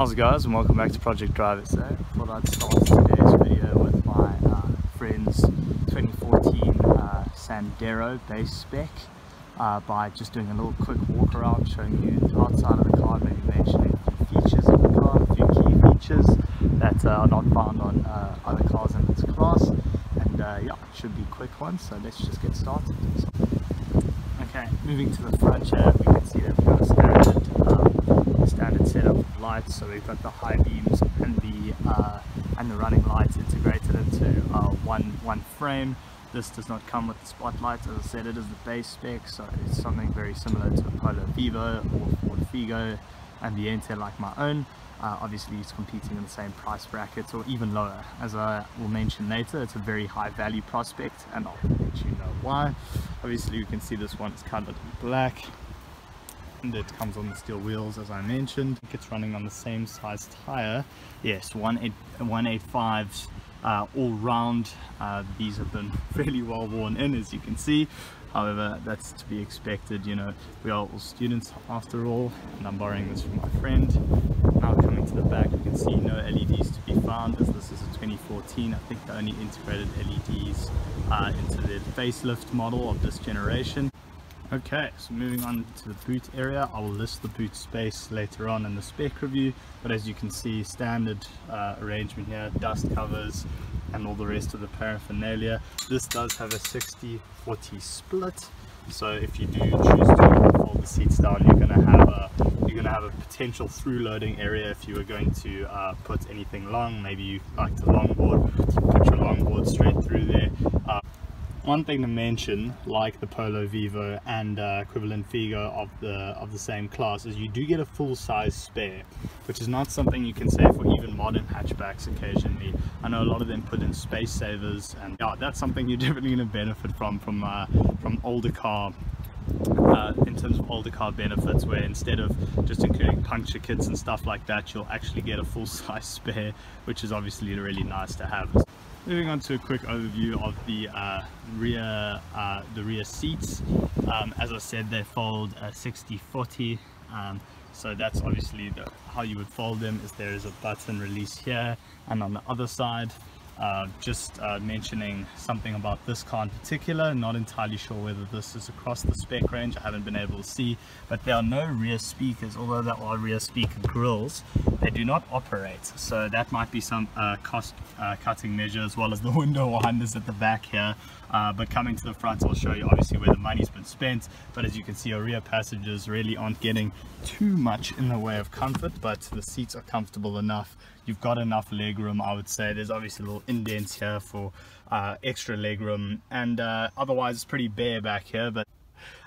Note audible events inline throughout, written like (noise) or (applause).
How's it guys and welcome back to Project Drive SA. I thought I'd start today's video with my uh, friend's 2014 uh, Sandero base spec uh, by just doing a little quick walk around showing you the outside of the car, maybe mentioning a few features of the car, a few key features that uh, are not found on uh, other cars in its class and uh, yeah, it should be a quick one so let's just get started. Okay, moving to the front here, we can see that we've got a standard um, standard setup lights. So we've got the high beams and the uh, and the running lights integrated into uh, one one frame. This does not come with the spotlights. As I said, it is the base spec, so it's something very similar to a Polo Vivo or Ford Figo and the Enter like my own. Uh, obviously it's competing in the same price brackets or even lower as I will mention later it's a very high value prospect and I'll let you know why obviously you can see this one is colored in black and it comes on the steel wheels as I mentioned. It's running on the same size tire. Yes 185 uh, all round. Uh, these have been (laughs) fairly well worn in as you can see. However that's to be expected you know. We are all students after all and I'm borrowing this from my friend. Now coming to the back you can see no LEDs to be found as this is a 2014 I think they only integrated LEDs uh, into the facelift model of this generation Okay, so moving on to the boot area, I will list the boot space later on in the spec review, but as you can see, standard uh, arrangement here, dust covers and all the rest of the paraphernalia. This does have a 60-40 split, so if you do choose to fold the seats down, you're going to have a you're going to have a potential through loading area if you were going to uh, put anything long, maybe you like to longboard, put your longboard straight through there. Uh, one thing to mention, like the Polo Vivo and uh, equivalent Figo of the of the same class, is you do get a full-size spare, which is not something you can say for even modern hatchbacks occasionally. I know a lot of them put in space savers, and yeah, that's something you're (laughs) definitely going to benefit from from uh, from older car uh, in terms of older car benefits where instead of just including puncture kits and stuff like that you'll actually get a full-size (laughs) spare which is obviously really nice to have moving on to a quick overview of the uh, rear uh, the rear seats. Um, as I said they fold 60-40 um, so that's obviously the, how you would fold them is there is a button release here and on the other side uh, just uh, mentioning something about this car in particular. Not entirely sure whether this is across the spec range. I haven't been able to see but there are no rear speakers although there are rear speaker grills. They do not operate so that might be some uh, cost uh, cutting measure as well as the (laughs) window winders at the back here uh, but coming to the front I'll show you obviously where the money's been spent. But as you can see our rear passengers really aren't getting too much in the way of comfort but the seats are comfortable enough. You've got enough leg room I would say. There's obviously a little indents here for uh, extra leg room and uh, otherwise it's pretty bare back here but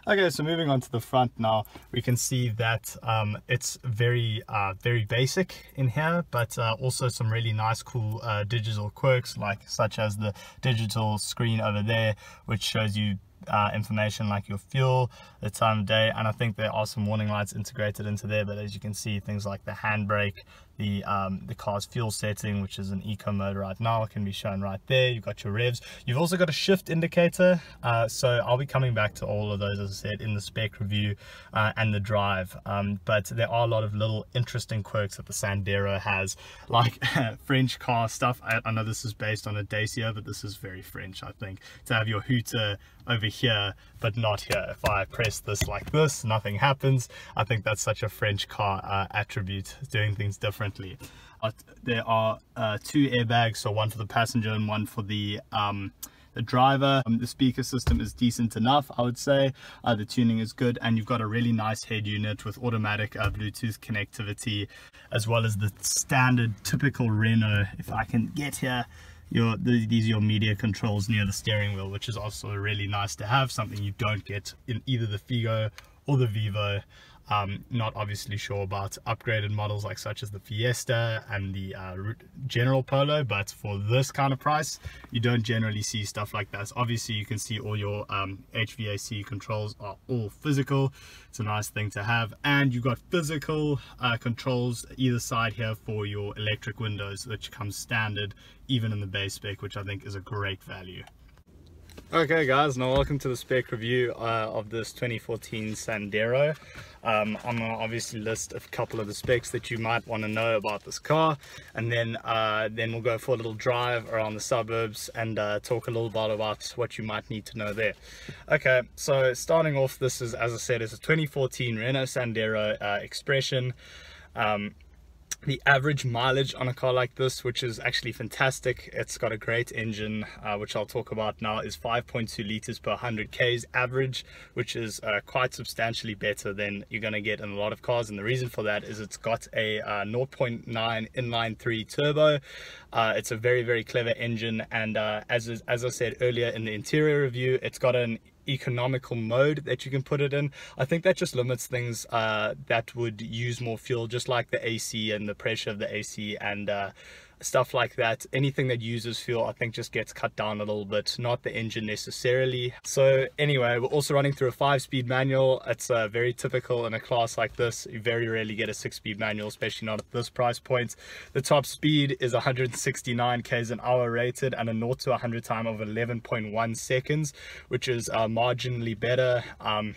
okay so moving on to the front now we can see that um, it's very uh, very basic in here but uh, also some really nice cool uh, digital quirks like such as the digital screen over there which shows you uh, information like your fuel, the time of day, and I think there are some warning lights integrated into there, but as you can see, things like the handbrake, the um, the car's fuel setting, which is an eco mode right now, can be shown right there. You've got your revs. You've also got a shift indicator. Uh, so I'll be coming back to all of those, as I said, in the spec review uh, and the drive. Um, but there are a lot of little interesting quirks that the Sandero has, like (laughs) French car stuff. I, I, know this is based on a Dacia, but this is very French, I think. To have your hooter over here, but not here. If I press this like this, nothing happens. I think that's such a French car uh, attribute, doing things differently. Uh, there are uh, two airbags, so one for the passenger and one for the um, the driver. Um, the speaker system is decent enough, I would say. Uh, the tuning is good, and you've got a really nice head unit with automatic uh, Bluetooth connectivity, as well as the standard typical Renault. If I can get here, your these are your media controls near the steering wheel, which is also really nice to have. Something you don't get in either the Figo or the Vivo. Um, not obviously sure about upgraded models like such as the Fiesta and the uh, General Polo, but for this kind of price, you don't generally see stuff like that. Obviously, you can see all your um, HVAC controls are all physical. It's a nice thing to have. And you've got physical uh, controls either side here for your electric windows, which comes standard even in the base spec, which I think is a great value. Okay guys, now welcome to the spec review uh, of this 2014 Sandero. Um, I'm going to obviously list a couple of the specs that you might want to know about this car and then uh, then we'll go for a little drive around the suburbs and uh, talk a little bit about what you might need to know there. Okay, so starting off, this is, as I said, is a 2014 Renault Sandero uh, Expression. Um, the average mileage on a car like this which is actually fantastic. It's got a great engine uh, which i'll talk about now is 5.2 liters per 100 k's average which is uh, quite substantially better than you're going to get in a lot of cars. And the reason for that is it's got a uh, 0.9 inline 3 turbo. Uh, it's a very very clever engine. And uh, as as i said earlier in the interior review it's got an economical mode that you can put it in. I think that just limits things uh, that would use more fuel, just like the AC and the pressure of the AC and uh, stuff like that anything that uses fuel i think just gets cut down a little bit not the engine necessarily. So anyway we're also running through a five speed manual. It's uh, very typical in a class like this. You very rarely get a six speed manual especially not at this price point. The top speed is 169 k's an hour rated and a 0 to 100 time of 11.1 seconds which is uh, marginally better. Um,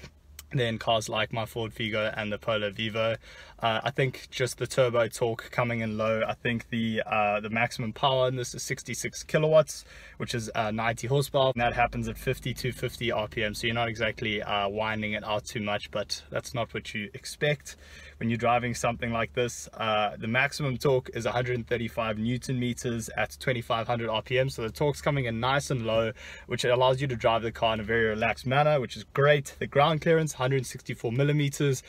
than cars like my Ford Figo and the Polo Vivo. Uh, I think just the turbo torque coming in low. I think the uh, the maximum power in this is 66 kilowatts, which is uh, 90 horsepower. And that happens at 50 to 50 RPM. So you're not exactly uh, winding it out too much, but that's not what you expect when you're driving something like this. Uh, the maximum torque is 135 Newton meters at 2500 RPM. So the torque's coming in nice and low, which allows you to drive the car in a very relaxed manner, which is great. The ground clearance, 164 millimeters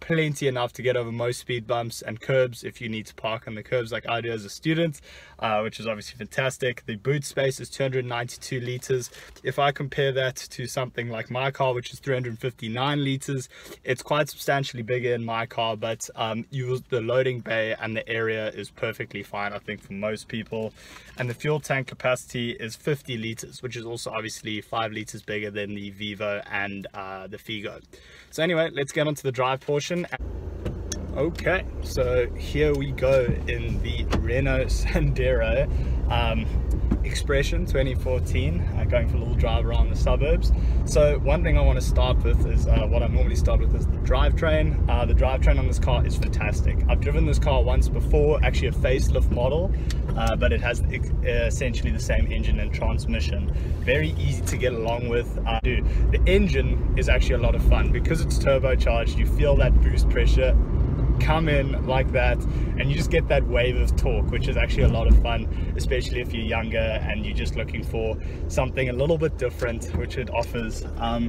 plenty enough to get over most speed bumps and curbs if you need to park on the curbs like I do as a student, uh, which is obviously fantastic. The boot space is 292 liters. If I compare that to something like my car, which is 359 liters, it's quite substantially bigger in my car, but um, you, the loading bay and the area is perfectly fine, I think, for most people. And the fuel tank capacity is 50 liters, which is also obviously five liters bigger than the Vivo and uh, the Figo. So anyway, let's get onto the drive portion. Okay, so here we go in the Renault Sandero. Um, Expression 2014, uh, going for a little drive around the suburbs. So one thing I want to start with is uh, what I normally start with is the drivetrain. Uh, the drivetrain on this car is fantastic. I've driven this car once before, actually a facelift model, uh, but it has essentially the same engine and transmission. Very easy to get along with. Uh, the engine is actually a lot of fun because it's turbocharged. You feel that boost pressure come in like that and you just get that wave of torque which is actually a lot of fun especially if you're younger and you're just looking for something a little bit different which it offers um,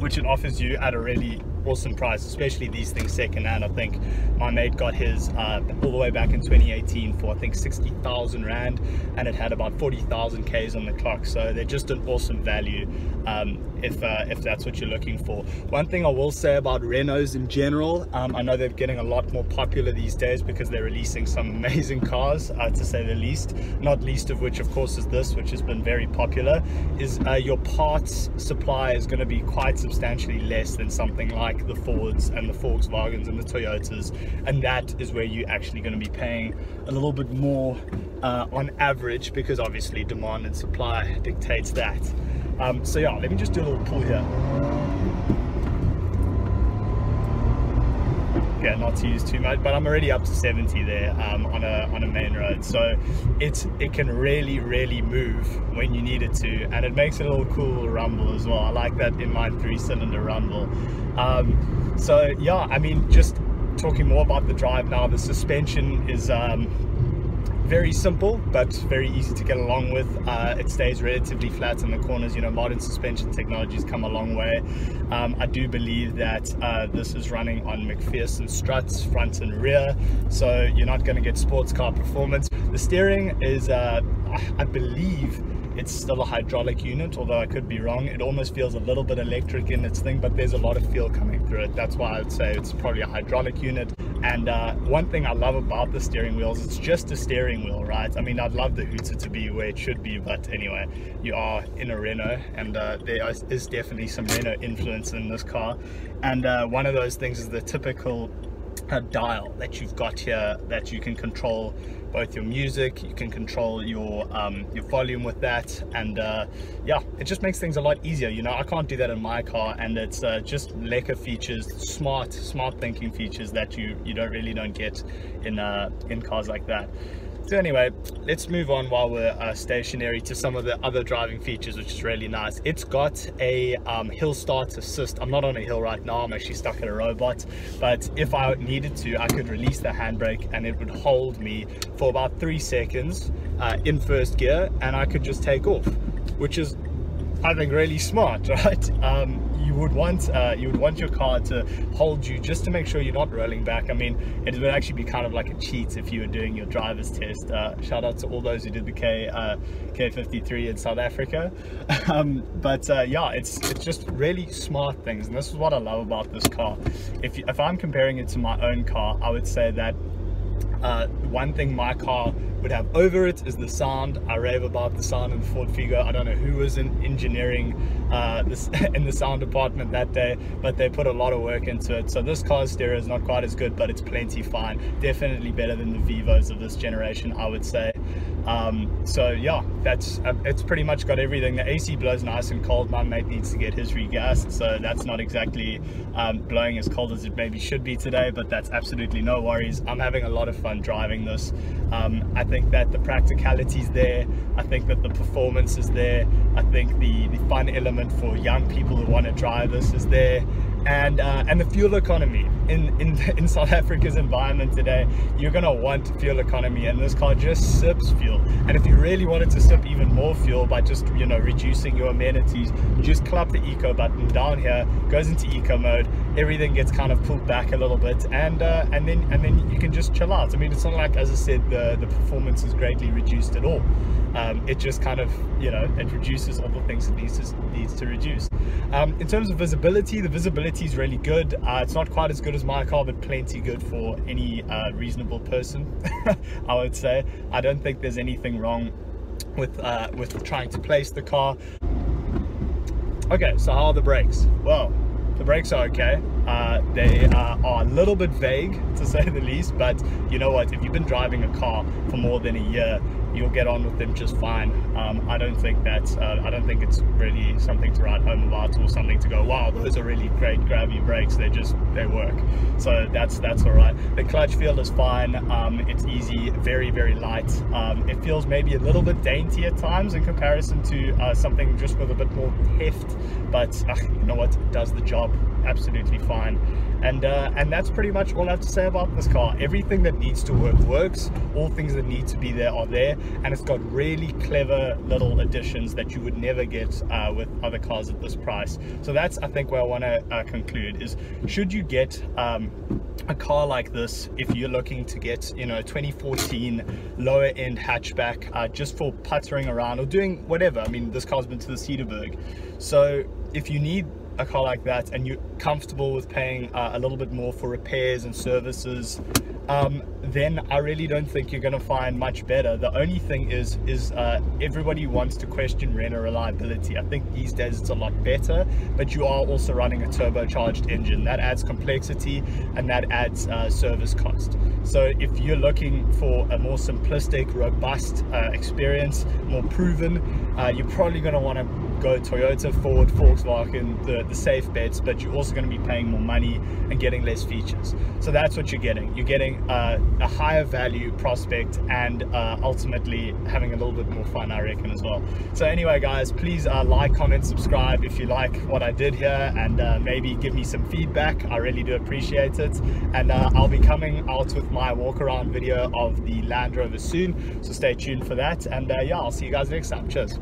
which it offers you at a really awesome price especially these things secondhand. I think my mate got his uh, all the way back in 2018 for i think 60,000 rand and it had about 40,000 k's on the clock. So they're just an awesome value um, if uh, if that's what you're looking for. One thing i will say about renaults in general um, i know they're getting a lot more popular these days because they're releasing some amazing cars uh, to say the least. Not least of which of course is this which has been very popular is uh, your parts supply is going to be quite substantially less than something like like the Fords and the Volkswagens and the Toyotas and that is where you're actually going to be paying a little bit more uh, on average because obviously demand and supply dictates that. Um, so yeah let me just do a little pull here yeah not to use too much but i'm already up to 70 there um, on a on a main road. So it's it can really really move when you need it to and it makes it a little cool rumble as well. I like that inline three cylinder rumble. Um, so yeah i mean just talking more about the drive now the suspension is um, very simple but very easy to get along with. Uh, it stays relatively flat in the corners. You know modern suspension technologies come a long way. Um, I do believe that uh, this is running on MacPherson struts front and rear. So you're not going to get sports car performance. The steering is uh, I believe it's still a hydraulic unit although I could be wrong. It almost feels a little bit electric in its thing but there's a lot of feel coming through it. That's why I'd say it's probably a hydraulic unit. And uh, one thing I love about the steering wheels it's just a steering wheel right? I mean I'd love the Hooter to be where it should be but anyway you are in a Renault and uh, there is definitely some Renault influence in this car. And uh, one of those things is the typical a dial that you've got here that you can control both your music you can control your um, your volume with that and uh, yeah it just makes things a lot easier you know? I can't do that in my car and it's uh, just lekker features smart smart thinking features that you you don't really don't get in uh, in cars like that so anyway, let's move on while we're uh, stationary to some of the other driving features, which is really nice. It's got a um, hill start assist. I'm not on a hill right now, I'm actually stuck in a robot, but if I needed to, I could release the handbrake and it would hold me for about three seconds uh, in first gear and I could just take off, which is I think really smart, (laughs) right? Um, you would want uh, you would want your car to hold you just to make sure you're not rolling back. I mean, it would actually be kind of like a cheat if you were doing your driver's test. Uh, shout out to all those who did the K uh, K53 in South Africa. (laughs) um, but uh, yeah, it's it's just really smart things, and this is what I love about this car. If you, if I'm comparing it to my own car, I would say that uh, one thing my car would have over it is the sound. I rave about the sound in the Ford Figo. I don't know who was in engineering uh, this (laughs) in the sound department that day, but they put a lot of work into it. So this car's stereo is not quite as good, but it's plenty fine. Definitely better than the Vivos of this generation, I would say. Um, so yeah, that's uh, it's pretty much got everything. The AC blows nice and cold. My mate needs to get his regassed, so that's not exactly um, blowing as cold as it maybe should be today, but that's absolutely no worries. I'm having a lot of fun driving this. Um, I think that the practicality is there. I think that the performance is there. I think the, the fun element for young people who want to drive this is there and uh, and the fuel economy. In, in (laughs) in South Africa's environment today you're gonna want fuel economy and this car just sips fuel. And if you really wanted to sip even more fuel by just you know reducing your amenities just clap the eco button down here goes into eco mode everything gets kind of pulled back a little bit and uh, and then and then you can just chill out. I mean it's not like as I said the the performance is greatly reduced at all. Um, it just kind of you know it reduces all the things it needs to needs to reduce. Um, in terms of visibility the visibility is really good. Uh, it's not quite as good as my car but plenty good for any uh, reasonable person (laughs) I would say. I don't think there's anything wrong with uh, with trying to place the car. Okay so how are the brakes? Well the brakes are okay. Uh, they are a little bit vague to say the least, but you know what? If you've been driving a car for more than a year, you'll get on with them just fine. Um, I don't think that uh, I don't think it's really something to write home about or something to go, wow, those are really great gravity brakes. They just they work. So that's that's all right. The clutch feel is fine. Um, it's easy, very very light. Um, it feels maybe a little bit dainty at times in comparison to uh, something just with a bit more heft, but you know what? It does the job absolutely fine and uh, and that's pretty much all I have to say about this car. Everything that needs to work works. All things that need to be there are there. And it's got really clever little additions that you would never get uh, with other cars at this price. So that's I think where I want to uh, conclude is should you get um, a car like this if you're looking to get you know 2014 lower end hatchback uh, just for puttering around or doing whatever. I mean this car's been to the Cederberg. So if you need a car like that and you're comfortable with paying uh, a little bit more for repairs and services um, then I really don't think you're going to find much better. The only thing is, is uh, everybody wants to question Renault reliability. I think these days it's a lot better, but you are also running a turbocharged engine. That adds complexity and that adds uh, service cost. So if you're looking for a more simplistic, robust uh, experience, more proven, uh, you're probably going to want to go Toyota, Ford, Volkswagen, the, the safe bets, but you're also going to be paying more money and getting less features. So that's what you're getting. You're getting uh, a higher value prospect and uh, ultimately having a little bit more fun, I reckon, as well. So anyway, guys, please uh, like, comment, subscribe if you like what I did here and uh, maybe give me some feedback. I really do appreciate it. And uh, I'll be coming out with my walk around video of the Land Rover soon. So stay tuned for that. And uh, yeah, I'll see you guys next time. Cheers.